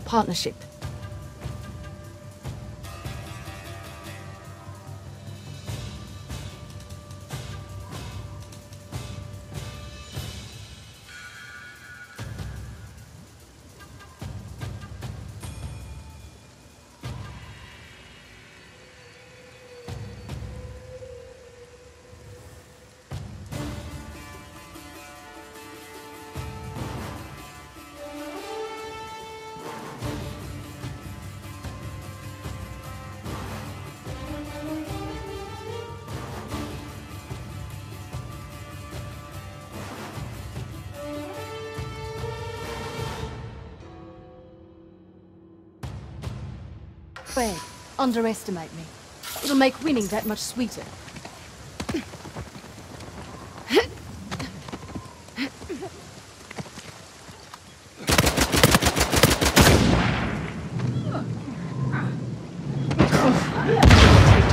partnership. Underestimate me. It'll make winning that much sweeter.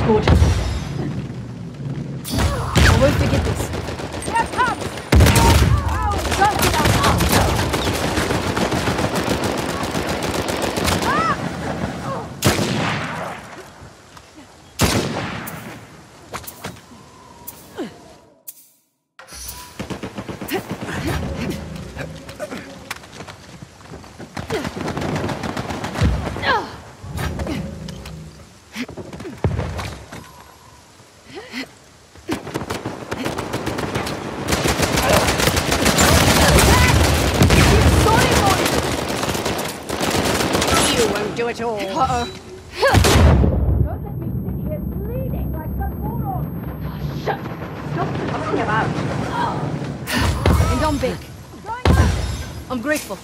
Gorgeous. I won't forget this. Here it comes! Don't get up! You won't do it all. Uh-oh. Don't let me sit here bleeding like some moron. Shut. Stop talking about. And I'm big. I'm grateful.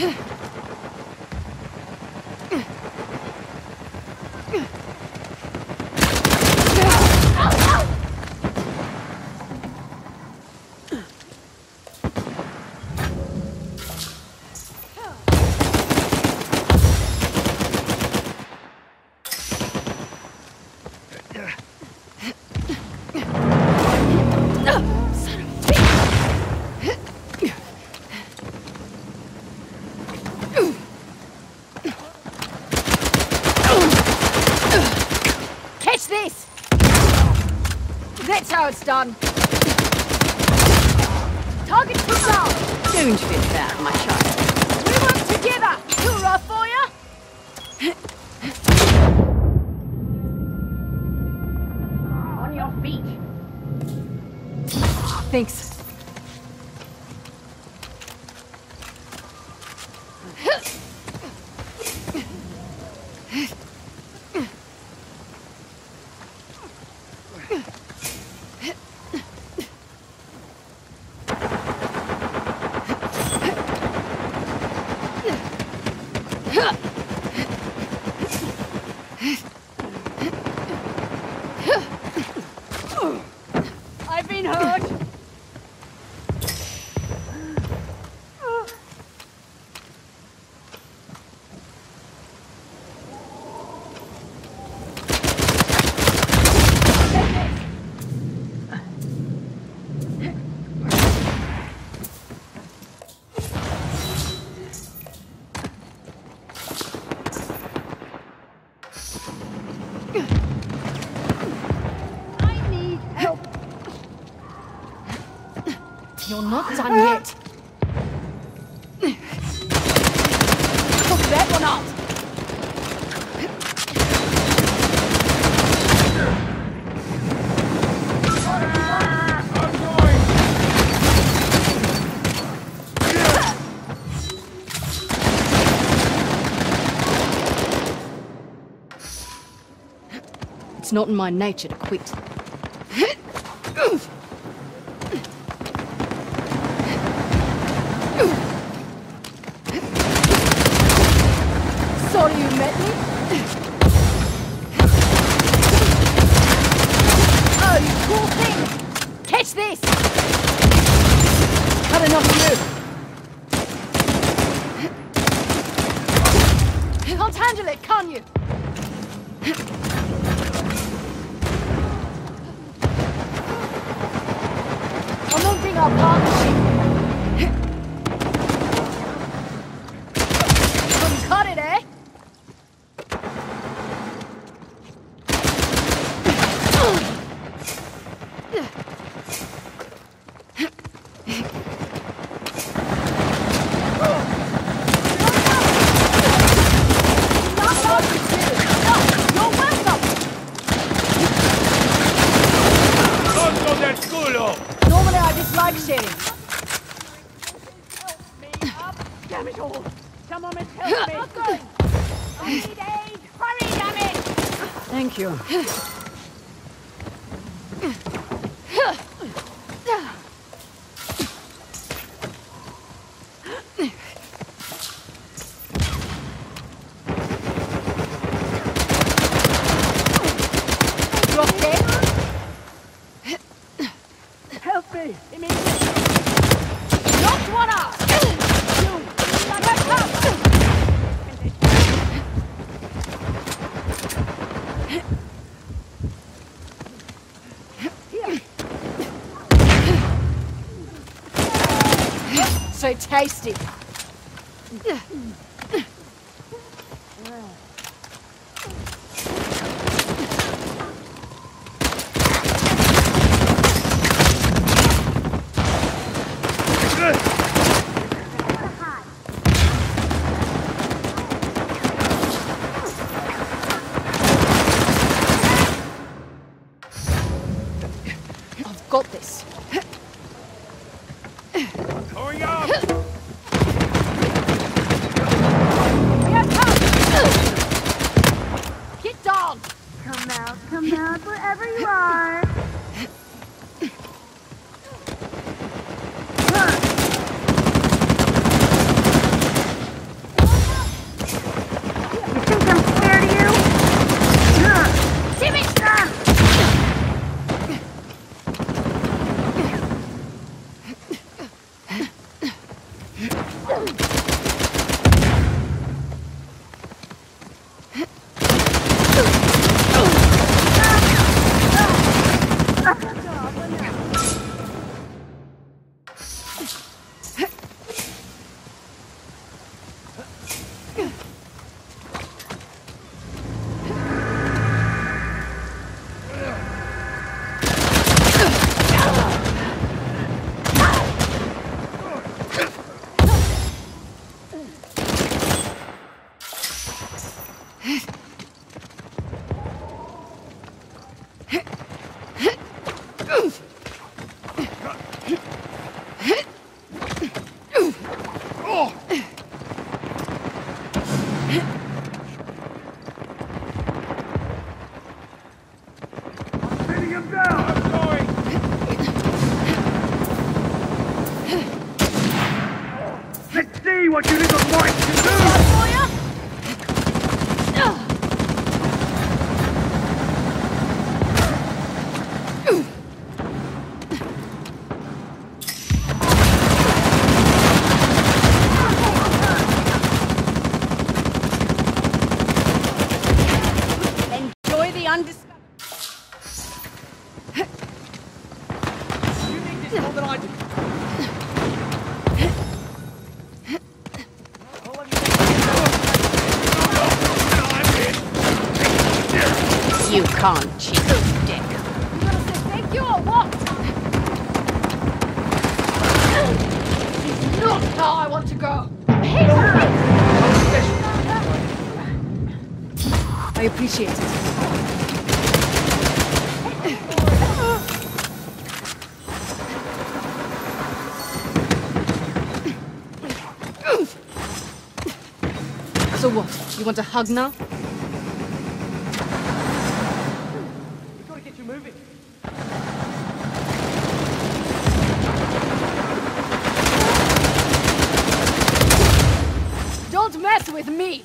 えっ? That's how it's done. Target put down. Don't feel bad, my child. We work together. Too rough for you? On your feet. Thanks. You're not done yet. Took that one up. It's not in my nature to quit. you met me? so tasty. I appreciate it. So what? You want a hug now? We gotta get you moving. Don't mess with me!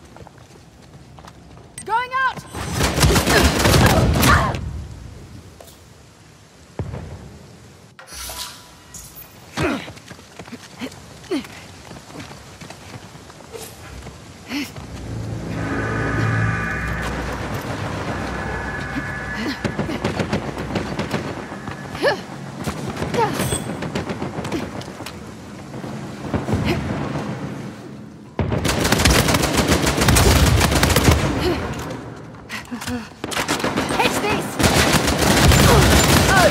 Catch this! Oh, no.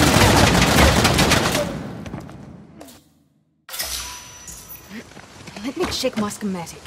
Let me check my schematic.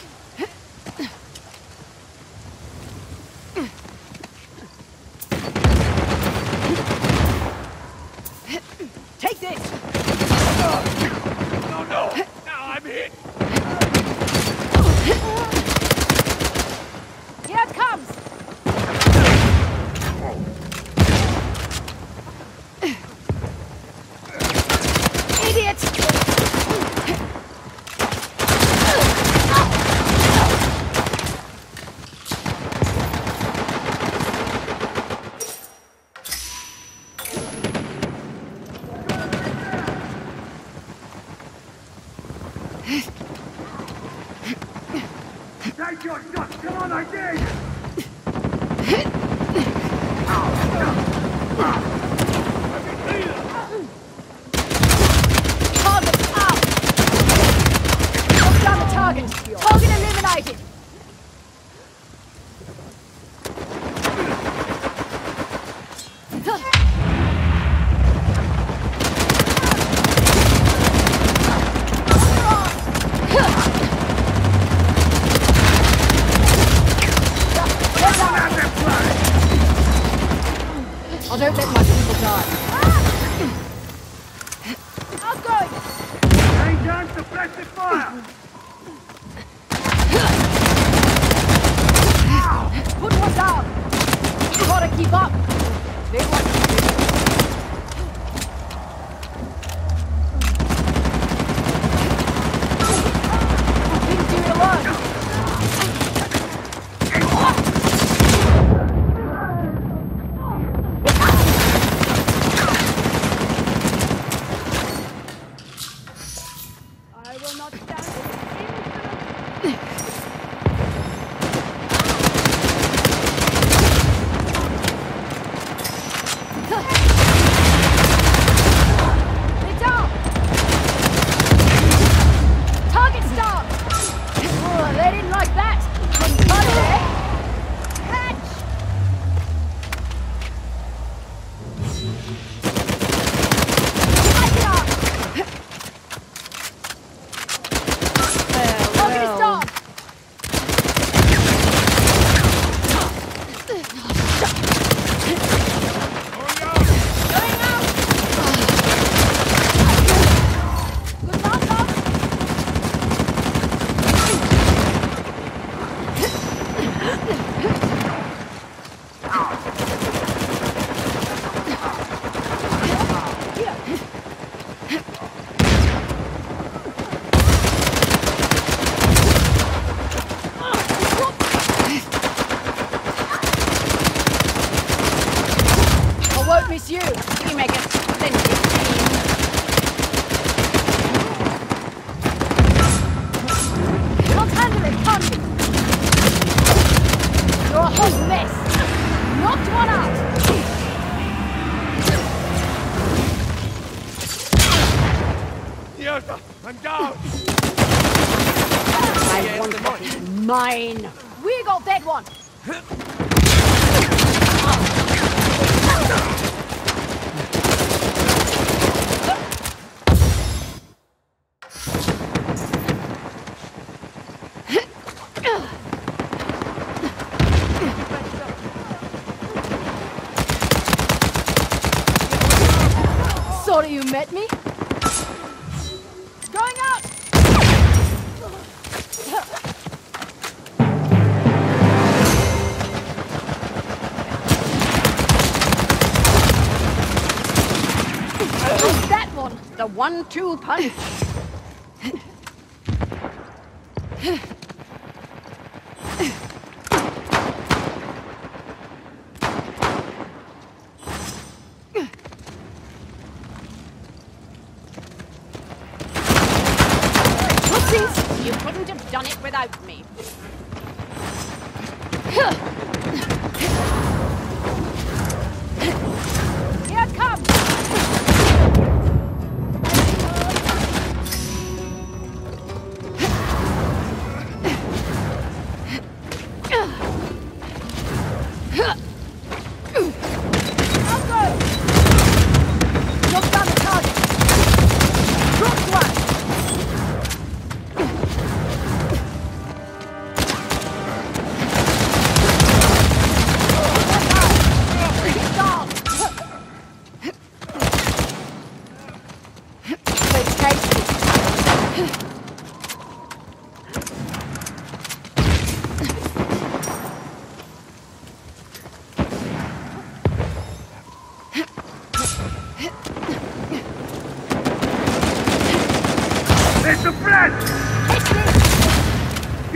One-two punch.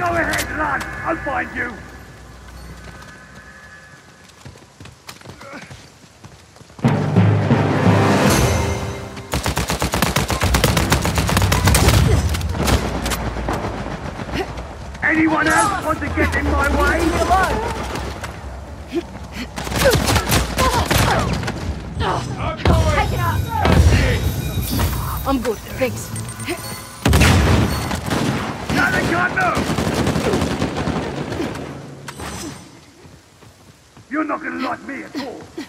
Go ahead, lad! I'll find you! Anyone else want to get in my way? Alone! Take it up! I'm good, thanks. Now they can't move! You're not gonna like me at all.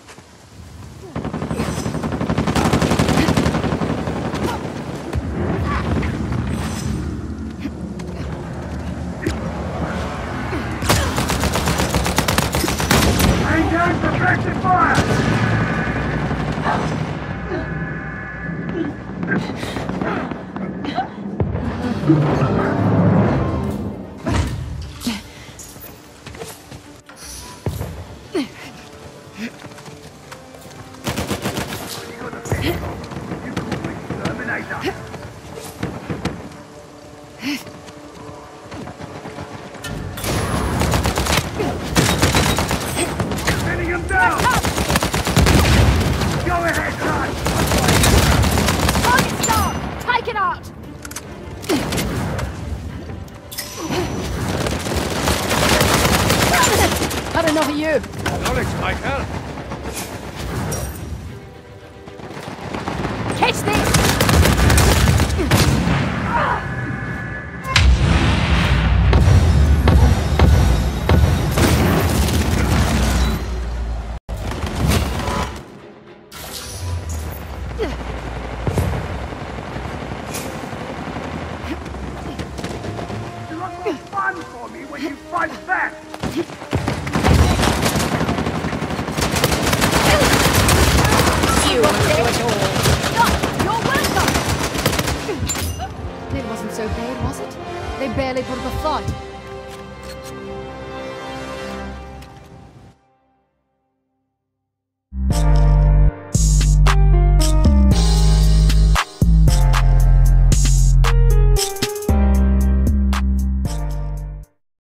Me when you fight back! You won't do it all. You're welcome! It wasn't so bad, was it? They barely put up a fight.